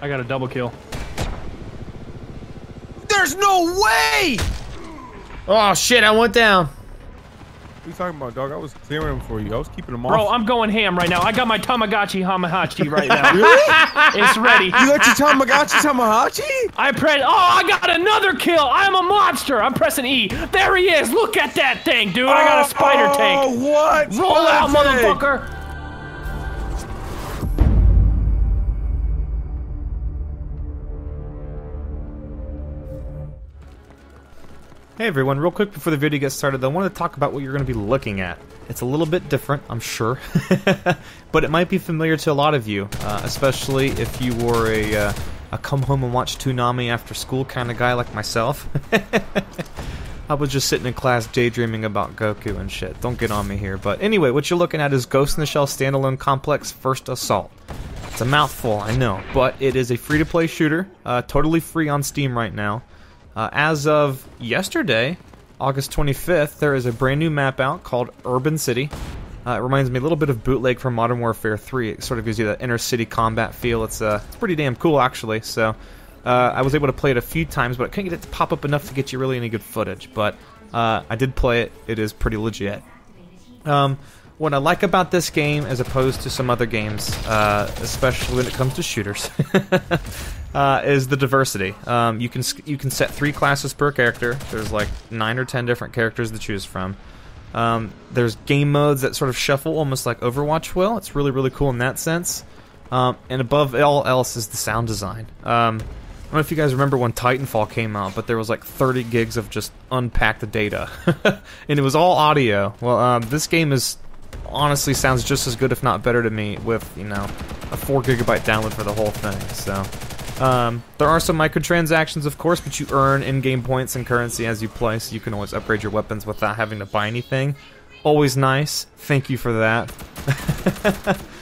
I got a double kill. There's no way! Oh shit, I went down. What are you talking about, dog? I was clearing them for you. I was keeping them off. Bro. I'm going ham right now. I got my Tamagotchi Hamahachi right now. really? it's ready. You got your Tamagotchi Tamahachi? I press. Oh, I got another kill. I'm a monster. I'm pressing E. There he is. Look at that thing, dude. I got a spider oh, tank. what? Roll out, tank? motherfucker. Hey everyone, real quick before the video gets started, I wanted to talk about what you're going to be looking at. It's a little bit different, I'm sure, but it might be familiar to a lot of you, uh, especially if you were a, uh, a come home and watch Toonami after school kind of guy like myself. I was just sitting in class daydreaming about Goku and shit. Don't get on me here. But anyway, what you're looking at is Ghost in the Shell Standalone Complex First Assault. It's a mouthful, I know, but it is a free-to-play shooter, uh, totally free on Steam right now. Uh, as of yesterday, August 25th, there is a brand new map out called Urban City. Uh, it reminds me a little bit of bootleg from Modern Warfare 3. It sort of gives you that inner city combat feel. It's uh, it's pretty damn cool actually. So uh, I was able to play it a few times, but I couldn't get it to pop up enough to get you really any good footage. But uh, I did play it. It is pretty legit. Um, what I like about this game, as opposed to some other games, uh, especially when it comes to shooters, uh, is the diversity. Um, you can you can set three classes per character. There's like nine or ten different characters to choose from. Um, there's game modes that sort of shuffle, almost like Overwatch will. It's really really cool in that sense. Um, and above all else is the sound design. Um, I don't know if you guys remember when Titanfall came out, but there was like 30 gigs of just unpacked data, and it was all audio. Well, um, this game is honestly sounds just as good, if not better, to me with you know a four gigabyte download for the whole thing. So um, there are some microtransactions, of course, but you earn in-game points and currency as you play, so you can always upgrade your weapons without having to buy anything. Always nice. Thank you for that.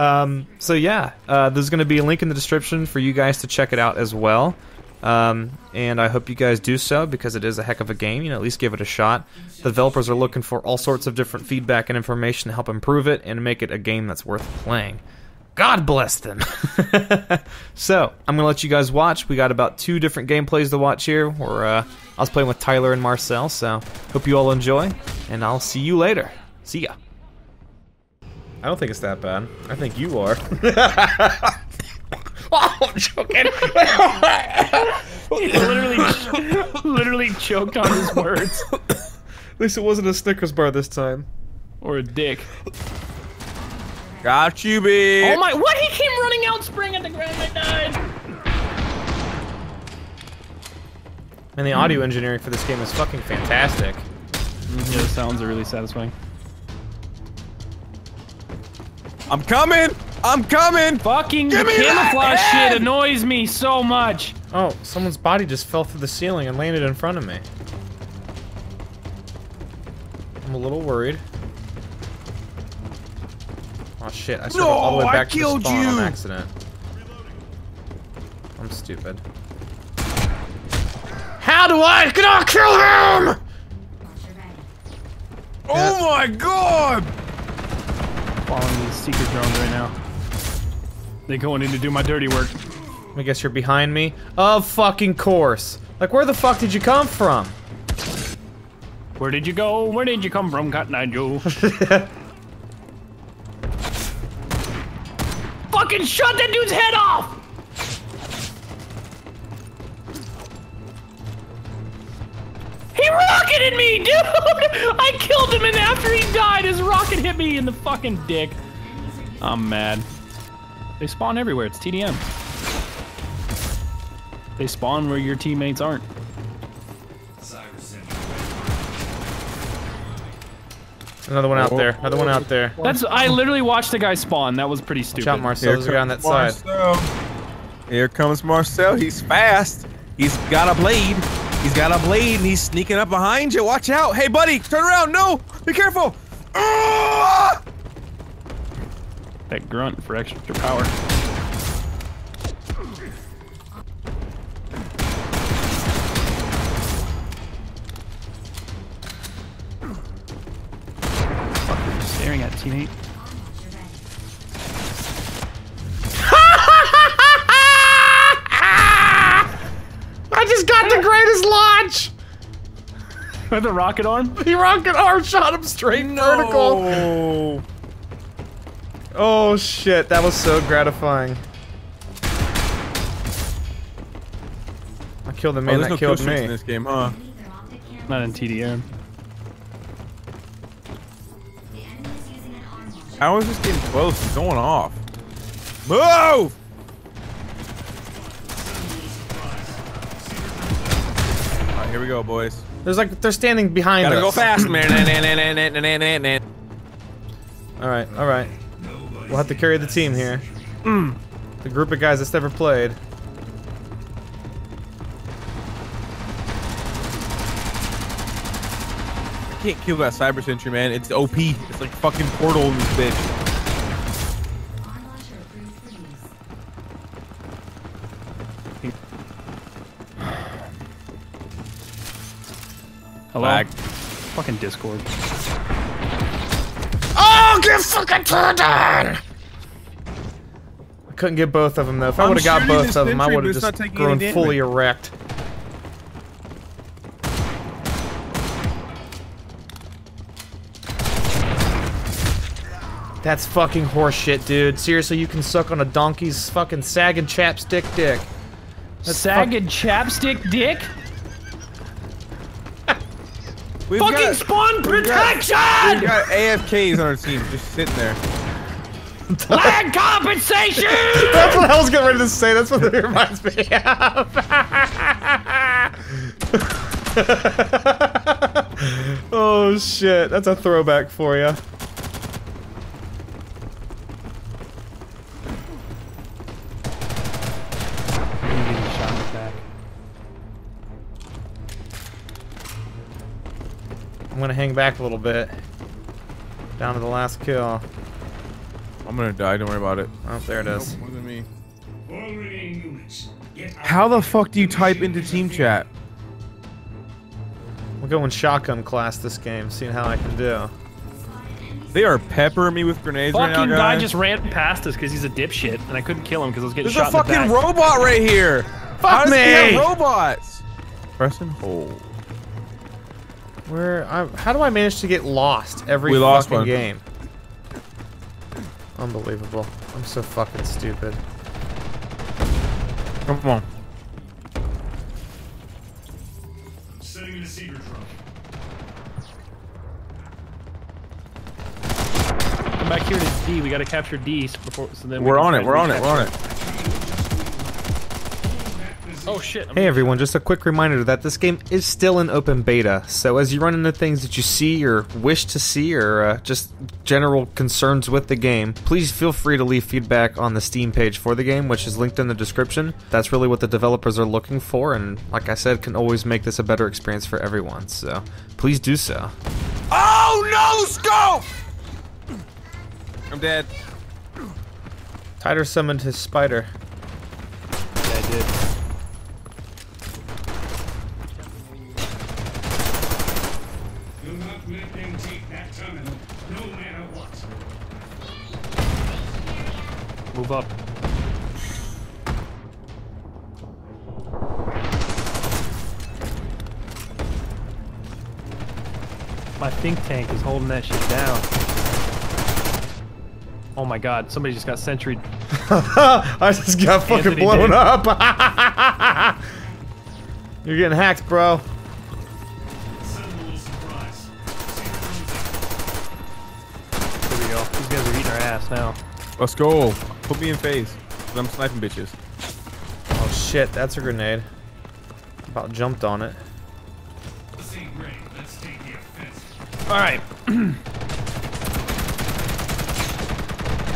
Um, so yeah, uh, there's going to be a link in the description for you guys to check it out as well. Um, and I hope you guys do so because it is a heck of a game. You know, at least give it a shot. The developers are looking for all sorts of different feedback and information to help improve it and make it a game that's worth playing. God bless them. so I'm gonna let you guys watch. We got about two different gameplays to watch here. Where uh, I was playing with Tyler and Marcel. So hope you all enjoy, and I'll see you later. See ya. I don't think it's that bad. I think you are. oh, I'm joking. He literally, literally choked on his words. At least it wasn't a Snickers bar this time. Or a dick. Got you, bitch. Oh my! What? He came running out, sprang at the ground. I died. And the audio engineering for this game is fucking fantastic. Yeah, the sounds are really satisfying. I'm coming. I'm coming. Fucking Give the camouflage shit annoys me so much. Oh, someone's body just fell through the ceiling and landed in front of me. I'm a little worried. Oh shit, I started all the way No, I back to the killed spawn on you! accident. I'm stupid. How do I not kill him? Oh my god. Following these secret drones right now. They going in to do my dirty work. I guess you're behind me. Of fucking course. Like, where the fuck did you come from? Where did you go? Where did you come from, Cotton Eye Joe? Fucking shut that dude's head off! He rocketed me, dude! I killed him, and after he died, his rocket hit me in the fucking dick. I'm mad. They spawn everywhere. It's TDM. They spawn where your teammates aren't. Another one out there. Another one out there. That's I literally watched the guy spawn. That was pretty stupid. Watch out, Marcel. There's a guy on that side. Marcel. Here comes Marcel. He's fast. He's got a blade. He's got a blade and he's sneaking up behind you. Watch out. Hey, buddy, turn around. No, be careful. Ah! That grunt for extra power. teammate. I just got the greatest launch! With the rocket arm? The rocket arm shot him straight no. vertical. Oh shit, that was so gratifying. I killed the oh, man oh, that no killed me. in this game, huh? Not in TDM. How is just getting close? It's going off. Move! Alright, here we go, boys. There's like they're standing behind Gotta us. go fast, man. All right, all right. We'll have to carry the team here. Mm. The group of guys that's never played. Can't kill that cyber sentry, man. It's OP. It's like fucking portal in this bitch. Hello? Lag. Fucking Discord. Oh, get fucking turned on! I couldn't get both of them though. If I I'm would have got both of them, I would have just taking grown fully erect. That's fucking horseshit, dude. Seriously, you can suck on a donkey's fucking sagging chapstick dick. That's Sagged chapstick dick? We've Fucking got, spawn we've got- protection! we've got AFKs on our team just sitting there. Lag compensation! That's what I was getting ready to say. That's what it reminds me of. oh shit, that's a throwback for you. I'm gonna hang back a little bit. Down to the last kill. I'm gonna die. Don't worry about it. Oh, there it is. More than me. All remaining units, get out. How the fuck do you type into team chat? We're going shotgun class this game, seeing how I can do. They are peppering me with grenades right Fucking now, guy just ran past us because he's a dipshit, and I couldn't kill him because I was getting There's shot in the fucking back. robot right here. Fuck How me! have robots. Press and hold. Where? I, how do I manage to get lost every We lost fucking one. game? Unbelievable. I'm so fucking stupid. Come on. I'm setting in a cedar drone. Come back here to D. We gotta capture D s- before. So then we We're can on it. We're on it. We're on it. Oh shit! I'm Hey everyone, just a quick reminder that this game is still in open beta, so as you run into things that you see or wish to see or uh, just general concerns with the game, please feel free to leave feedback on the Steam page for the game, which is linked in the description. That's really what the developers are looking for, and like I said, can always make this a better experience for everyone, so please do so. Oh no, scope! I'm dead. Tyler summoned his spider. Yeah, I did. Move up. My think tank is holding that shit down. Oh my god, somebody just got sentry. I just got fucking Anthony blown did. up. You're getting hacked, bro. Send a little surprise. There we go. These guys are eating our ass now. Let's go. Put me in phase. I'm sniping bitches. Oh shit, that's a grenade. About jumped on it. This ain't ready. Let's take the offensive. All right.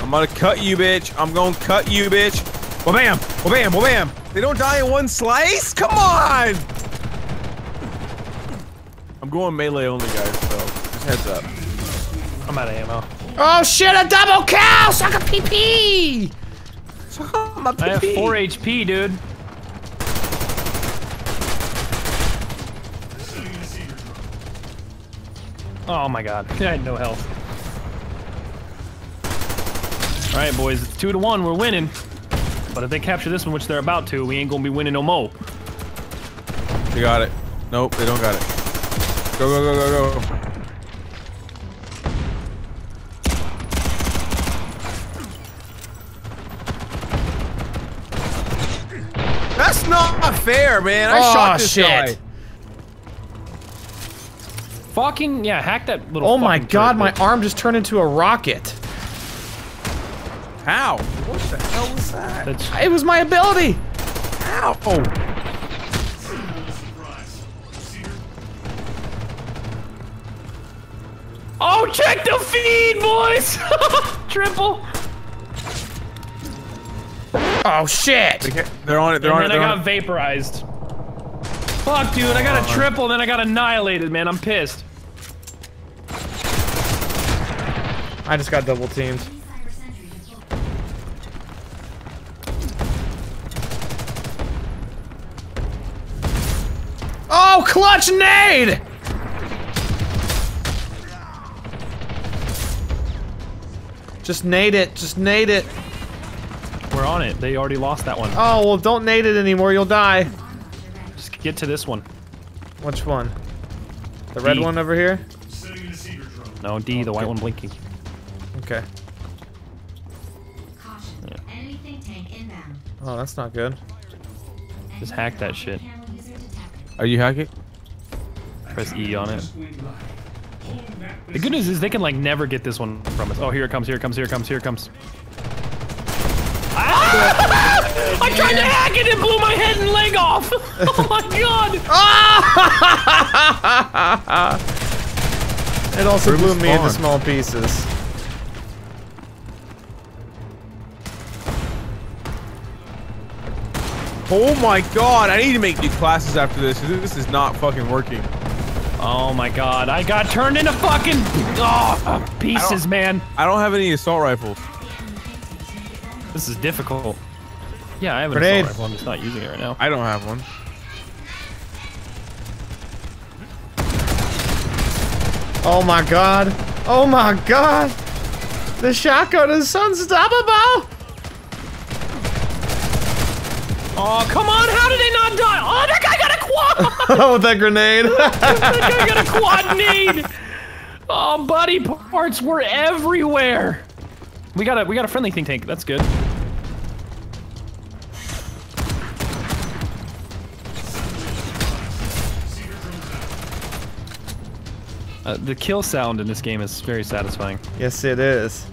I'm gonna cut you, bitch. I'm gonna cut you, bitch. Well, bam. Well, bam. Well, bam. They don't die in one slice? Come on! I'm going melee only, guys, so just heads up. I'm out of ammo. Oh shit, a double kill! Suck a PP! I have 4 HP, dude. Setting in a cedar drone. Oh my god. I had no health. Alright, boys. It's 2 to 1. We're winning. But if they capture this one, which they're about to, we ain't gonna be winning no more. They got it. Nope, they don't got it. Go, go, go, go, go. Fair, man. I Oh, shot this shit. guy. Fucking yeah, hack that little. Oh my god, my arm just turned into a rocket. How? What the hell was that? That's It was my ability. How? Oh. Oh, check the feed, boys! Triple. Oh shit. They're on it. They're and on it. then They're I got it. vaporized. Fuck, dude, I got a oh. triple, then I got annihilated, man. I'm pissed. I just got double teamed. Oh, clutch nade! Just nade it. Just nade it. We're on it. They already lost that one. Oh, well, don't nade it anymore. You'll die. Just get to this one. Which one? The red one over here? Setting the secret drone. No, D, the white one blinking. Okay. Caution. Enemy tank inbound. Oh, that's not good. Just hack that shit. Camera user detected. Are you hacking? Press E on it. Just went live. Hold that The good news is they can like never get this one from us. Oh, here it comes, here it comes, here it comes, here it comes. I tried to hack it and blew my head and leg off! oh my god! It also Where blew we me into small pieces. Oh my god, I need to make new classes after this. This is not fucking working. Oh my god, I got turned into fucking oh, pieces, man. I don't have any assault rifles. This is difficult. Yeah, I have an Grenade. assault rifle, I'm just not using it right now. I don't have one. Oh my god. Oh my god. The shotgun is unstoppable. Oh, come on, how did they not die? Oh, that guy got a quad! Oh, with that grenade. that guy got a quad nade! Oh, buddy parts were everywhere. We got a we got a friendly think tank. That's good. Uh, the kill sound in this game is very satisfying. yes, it is.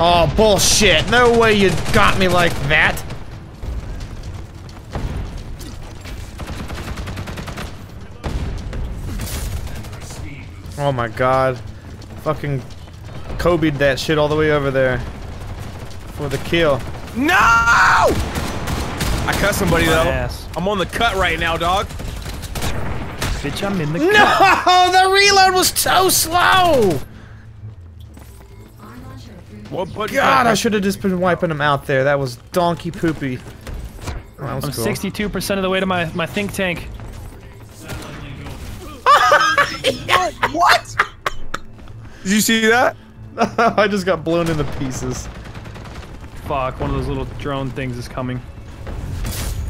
Oh, bullshit. No way you got me like that. Oh my god. Fucking Kobe'd that shit all the way over there. For the kill. No! I cut somebody My though. ass. I'm on the cut right now, dog. Bitch, I'm in the No! The reload was so slow! Arm launcher approved. What button? God, I should have just been wiping them out there. That was donkey poopy. Oh, I'm 62% of the way to my, my think tank. What? Did you see that? I just got blown into pieces. Fuck, one of those little drone things is coming.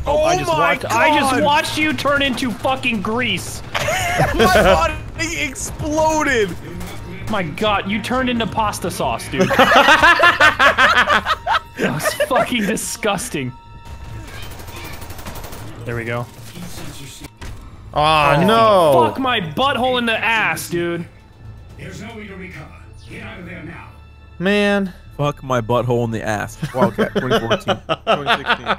Oh, I just my watched I just watched you turn into fucking grease. My body exploded. My god, you turned into pasta sauce, dude. that was fucking disgusting. There we go. Ah, oh, no! Fuck my butthole in the ass, dude. There's no way to recover. Get out of there now. Man. Fuck my butthole in the ass. Wildcat 2014. 2016.